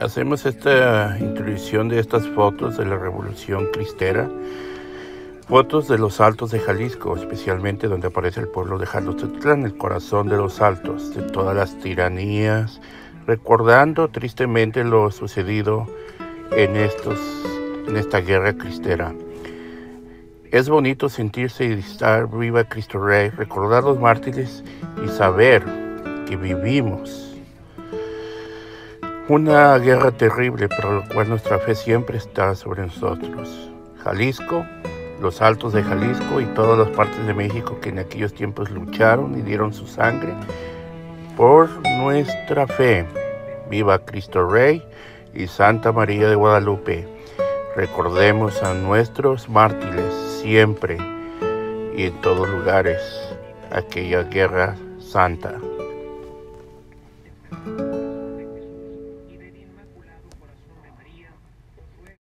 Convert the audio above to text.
Hacemos esta introducción de estas fotos de la Revolución Cristera, fotos de los Altos de Jalisco, especialmente donde aparece el pueblo de Jalostotlán, el corazón de los Altos, de todas las tiranías, recordando tristemente lo sucedido en, estos, en esta guerra cristera. Es bonito sentirse y estar viva Cristo Rey, recordar los mártires y saber que vivimos una guerra terrible, pero lo cual nuestra fe siempre está sobre nosotros. Jalisco, los altos de Jalisco y todas las partes de México que en aquellos tiempos lucharon y dieron su sangre por nuestra fe. Viva Cristo Rey y Santa María de Guadalupe. Recordemos a nuestros mártires siempre y en todos lugares aquella guerra santa.